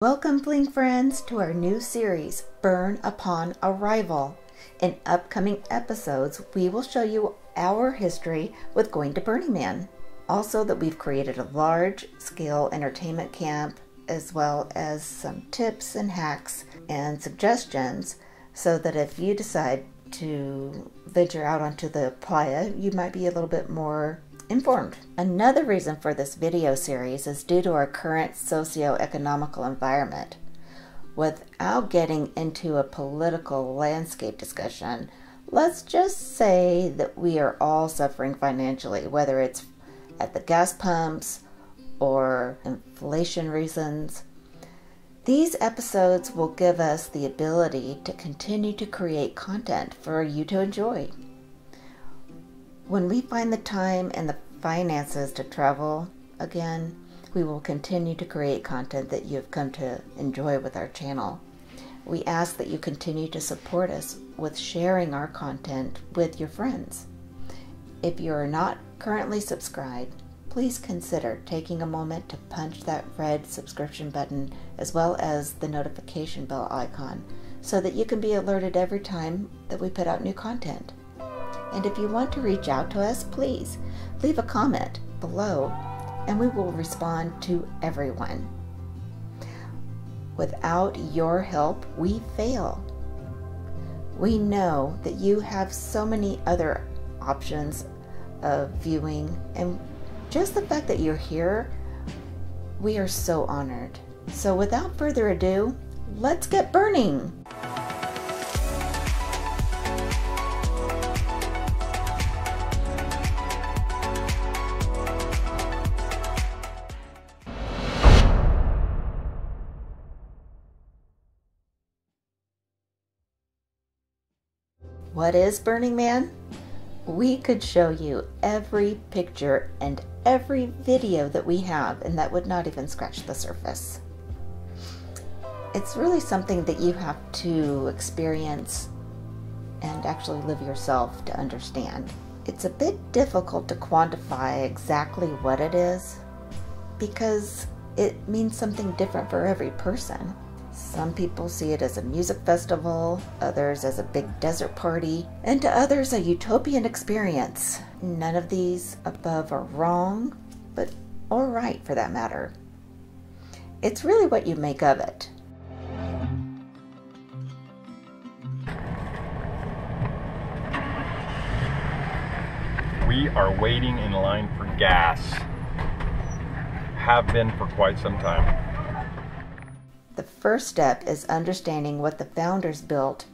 Welcome, Fling friends, to our new series, Burn Upon Arrival. In upcoming episodes, we will show you our history with going to Burning Man. Also, that we've created a large scale entertainment camp, as well as some tips and hacks and suggestions, so that if you decide to venture out onto the playa, you might be a little bit more informed. Another reason for this video series is due to our current socio-economical environment. Without getting into a political landscape discussion, let's just say that we are all suffering financially, whether it's at the gas pumps or inflation reasons. These episodes will give us the ability to continue to create content for you to enjoy. When we find the time and the finances to travel again, we will continue to create content that you have come to enjoy with our channel. We ask that you continue to support us with sharing our content with your friends. If you are not currently subscribed, please consider taking a moment to punch that red subscription button as well as the notification bell icon so that you can be alerted every time that we put out new content. And if you want to reach out to us, please leave a comment below and we will respond to everyone. Without your help, we fail. We know that you have so many other options of viewing, and just the fact that you're here, we are so honored. So, without further ado, let's get burning! What is Burning Man? We could show you every picture and every video that we have, and that would not even scratch the surface. It's really something that you have to experience and actually live yourself to understand. It's a bit difficult to quantify exactly what it is because it means something different for every person. Some people see it as a music festival, others as a big desert party, and to others a utopian experience. None of these above are wrong, but or right for that matter. It's really what you make of it. We are waiting in line for gas. Have been for quite some time. The first step is understanding what the founders built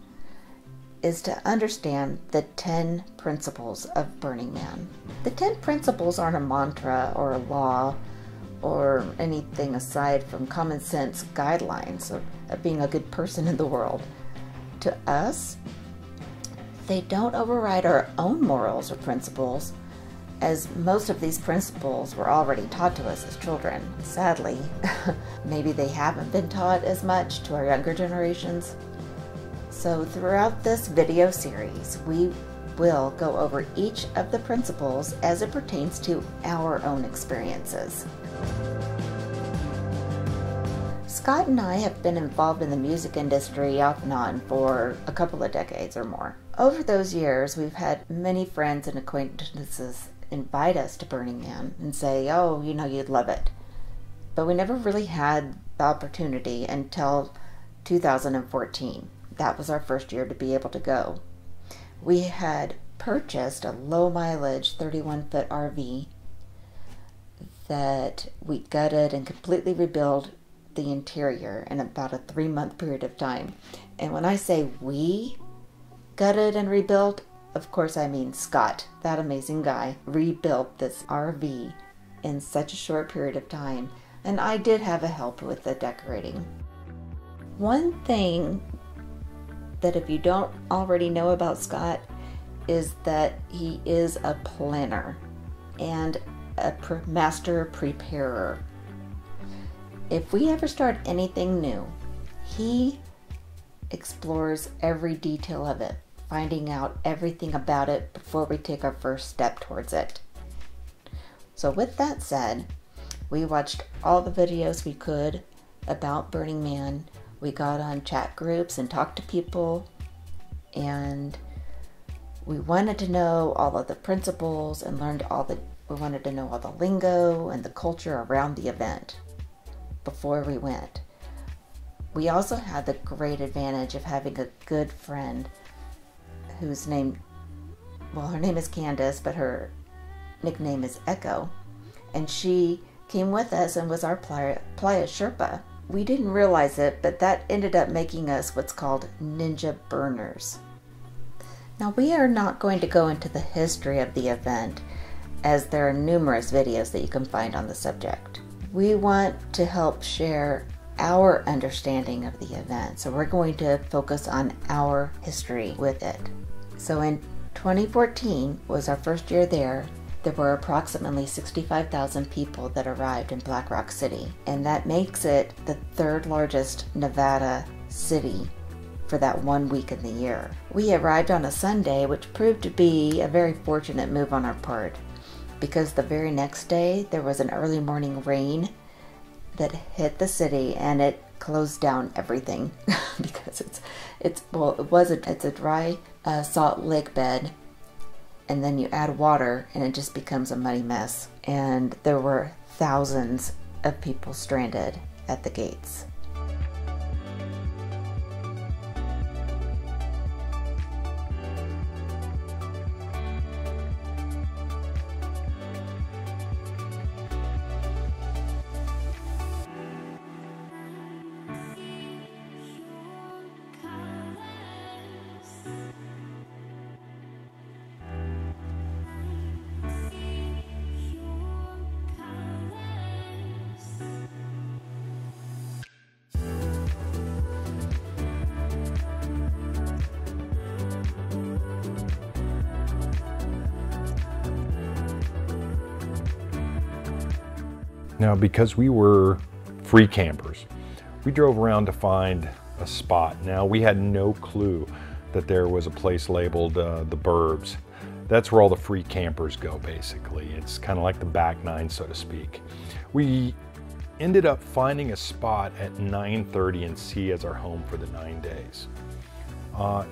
is to understand the 10 principles of Burning Man. The 10 principles aren't a mantra or a law or anything aside from common sense guidelines of, of being a good person in the world. To us, they don't override our own morals or principles, as most of these principles were already taught to us as children. Sadly, maybe they haven't been taught as much to our younger generations. So throughout this video series, we will go over each of the principles as it pertains to our own experiences. Scott and I have been involved in the music industry off and on for a couple of decades or more. Over those years, we've had many friends and acquaintances invite us to Burning Man and say, oh, you know, you'd love it. But we never really had the opportunity until 2014. That was our first year to be able to go. We had purchased a low mileage 31 foot RV that we gutted and completely rebuilt the interior in about a three month period of time. And when I say we gutted and rebuilt, of course, I mean Scott, that amazing guy, rebuilt this RV in such a short period of time, and I did have a help with the decorating. One thing that if you don't already know about Scott is that he is a planner and a master preparer. If we ever start anything new, he explores every detail of it finding out everything about it before we take our first step towards it. So, with that said, we watched all the videos we could about Burning Man. We got on chat groups and talked to people, and we wanted to know all of the principles and learned all the we wanted to know all the lingo and the culture around the event before we went. We also had the great advantage of having a good friend whose name, well, her name is Candace, but her nickname is Echo. And she came with us and was our Playa, Playa Sherpa. We didn't realize it, but that ended up making us what's called ninja burners. Now, we are not going to go into the history of the event, as there are numerous videos that you can find on the subject. We want to help share our understanding of the event, so we're going to focus on our history with it. So, in 2014 was our first year there. There were approximately 65,000 people that arrived in Black Rock City, and that makes it the third largest Nevada city for that one week in the year. We arrived on a Sunday, which proved to be a very fortunate move on our part because the very next day there was an early morning rain that hit the city and it closed down everything because it's it's well it was a, it's a dry uh, salt lake bed and then you add water and it just becomes a muddy mess. And there were thousands of people stranded at the gates Now, because we were free campers, we drove around to find a spot. Now, we had no clue that there was a place labeled uh, the Burbs. That's where all the free campers go, basically. It's kind of like the back nine, so to speak. We ended up finding a spot at 9.30 and C as our home for the nine days. Uh,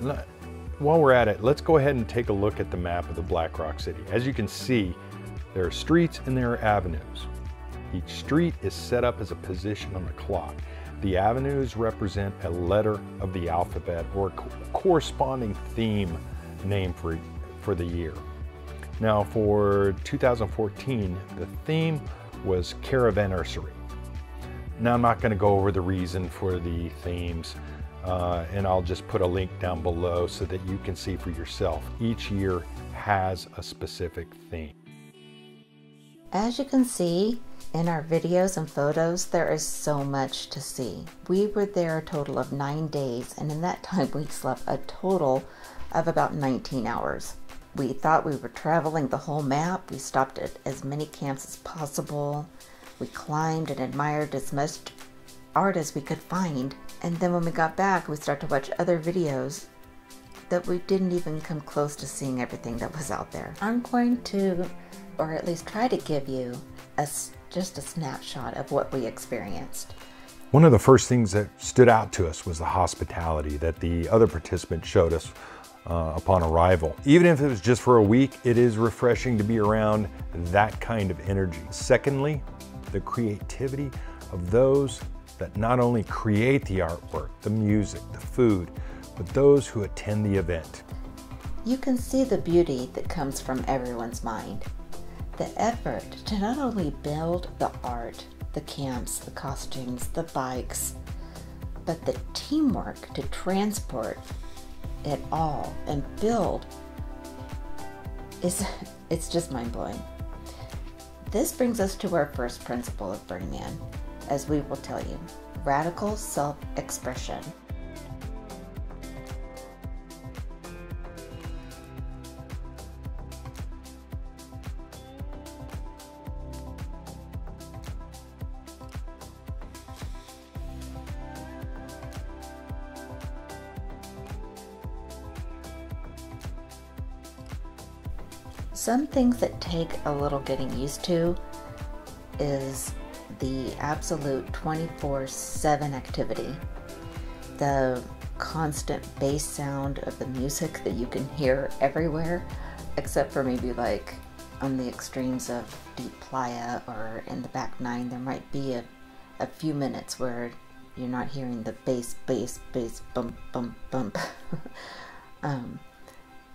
while we're at it, let's go ahead and take a look at the map of the Black Rock City. As you can see, there are streets and there are avenues. Each street is set up as a position on the clock. The avenues represent a letter of the alphabet or a corresponding theme name for, for the year. Now for 2014, the theme was Caravansary. Now I'm not going to go over the reason for the themes uh, and I'll just put a link down below so that you can see for yourself. Each year has a specific theme. As you can see, in our videos and photos, there is so much to see. We were there a total of nine days, and in that time, we slept a total of about 19 hours. We thought we were traveling the whole map. We stopped at as many camps as possible. We climbed and admired as much art as we could find. And then when we got back, we started to watch other videos that we didn't even come close to seeing everything that was out there. I'm going to, or at least try to give you a just a snapshot of what we experienced. One of the first things that stood out to us was the hospitality that the other participants showed us uh, upon arrival. Even if it was just for a week, it is refreshing to be around that kind of energy. Secondly, the creativity of those that not only create the artwork, the music, the food, but those who attend the event. You can see the beauty that comes from everyone's mind the effort to not only build the art, the camps, the costumes, the bikes, but the teamwork to transport it all and build is it's just mind-blowing. This brings us to our first principle of Burning Man, as we will tell you, radical self-expression. Some things that take a little getting used to is the absolute 24 7 activity. The constant bass sound of the music that you can hear everywhere, except for maybe like on the extremes of Deep Playa or in the back nine, there might be a, a few minutes where you're not hearing the bass, bass, bass, bump, bump, bump. um,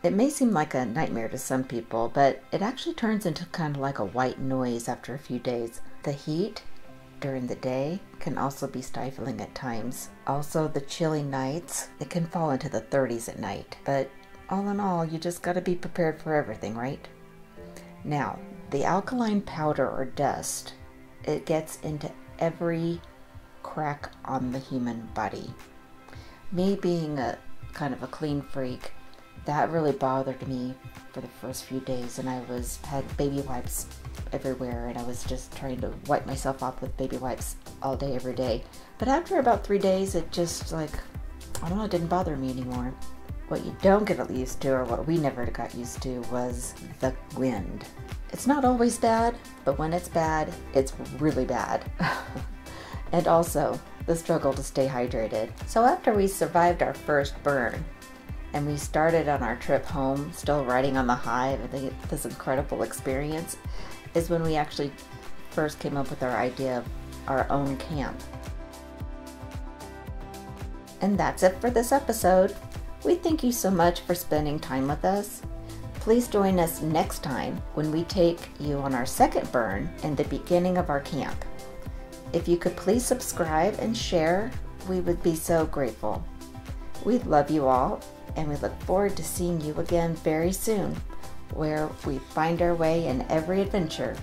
it may seem like a nightmare to some people, but it actually turns into kind of like a white noise after a few days. The heat during the day can also be stifling at times. Also, the chilly nights, it can fall into the 30s at night. But all in all, you just got to be prepared for everything, right? Now, the alkaline powder or dust, it gets into every crack on the human body. Me being a kind of a clean freak, that really bothered me for the first few days and I was had baby wipes everywhere and I was just trying to wipe myself off with baby wipes all day every day. But after about 3 days it just like I don't know, it didn't bother me anymore. What you don't get used to, or what we never got used to, was the wind. It's not always bad, but when it's bad, it's really bad. and also, the struggle to stay hydrated. So after we survived our first burn, and we started on our trip home, still riding on the high of this incredible experience, is when we actually first came up with our idea of our own camp. And that's it for this episode. We thank you so much for spending time with us. Please join us next time when we take you on our second burn and the beginning of our camp. If you could please subscribe and share, we would be so grateful. We love you all and we look forward to seeing you again very soon, where we find our way in every adventure.